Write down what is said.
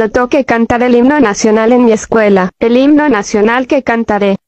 cuando toque cantar el himno nacional en mi escuela, el himno nacional que cantaré.